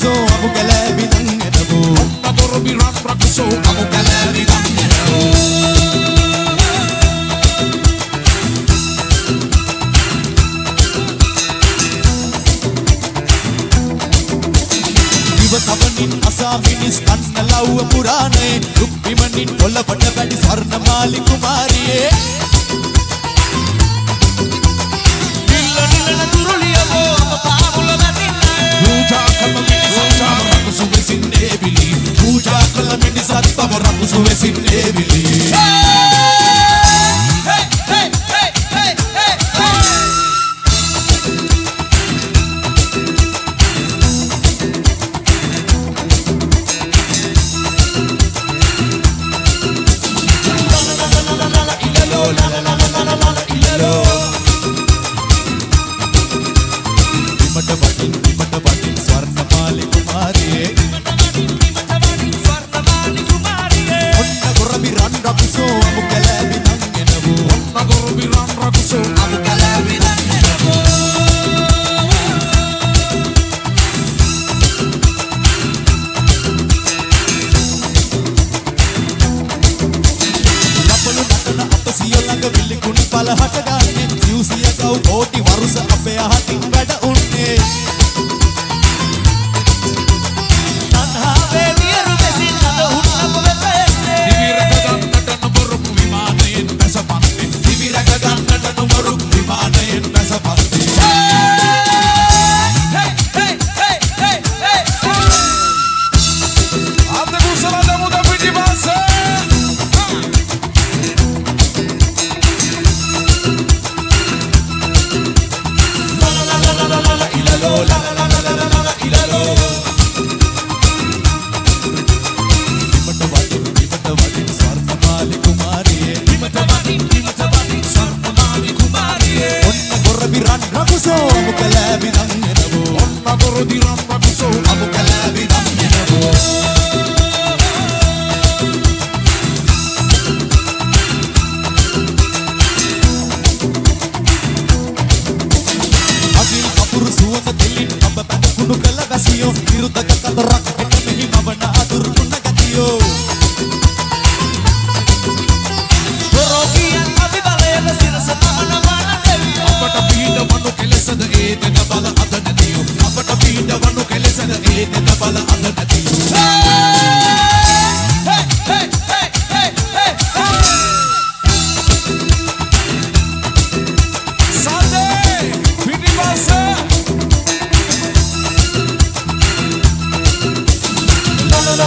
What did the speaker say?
رقصوا أبو كلابي دندبوا هم ضربي رقصوا أبو كلابي دندبوا සවනින් අසාවිනි ස්කන්ධ ලව්ව පුරාණේ දුක් විමනින් පොළවට වැඩි Swarnamali කුමාරියේ Ela me desatifa, borraco, sube මග විලි කුණි පල හටගන්නේ සිව්සිය ගව් කෝටි වරුස අපේ අහතින් වැඩ උන්නේ. Идут как от